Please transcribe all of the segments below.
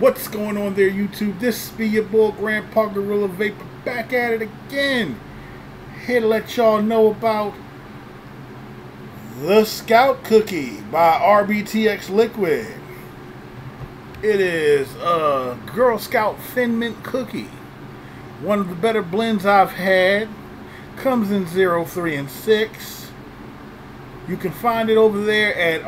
What's going on there, YouTube? This be your boy, Grandpa Gorilla Vapor, back at it again. Here to let y'all know about the Scout Cookie by RBTX Liquid. It is a Girl Scout Thin Mint Cookie. One of the better blends I've had. Comes in 0, 3, and 6. You can find it over there at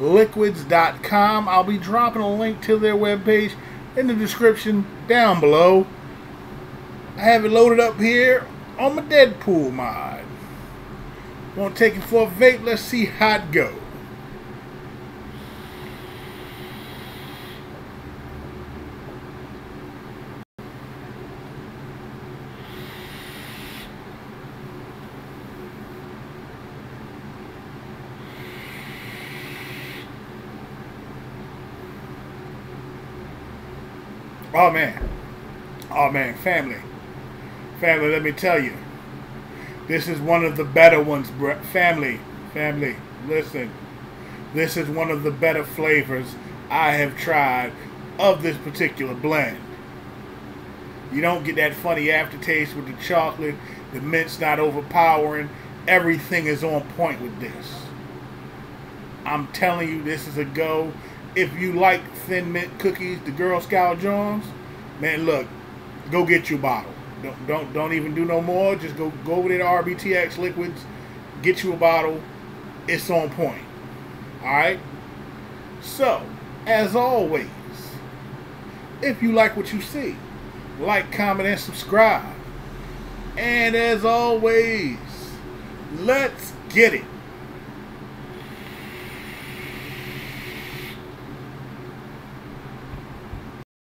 rbtxliquids.com. I'll be dropping a link to their webpage in the description down below. I have it loaded up here on my Deadpool mod. Want to take it for a vape? Let's see how it goes. Oh man. Oh man, family. Family, let me tell you. This is one of the better ones, bro. Family. Family, listen. This is one of the better flavors I have tried of this particular blend. You don't get that funny aftertaste with the chocolate. The mint's not overpowering. Everything is on point with this. I'm telling you, this is a go if you like thin mint cookies, the Girl Scout Jones, man, look, go get your bottle. Don't don't don't even do no more. Just go go over there to RBTX Liquids, get you a bottle. It's on point. All right. So, as always, if you like what you see, like, comment, and subscribe. And as always, let's get it.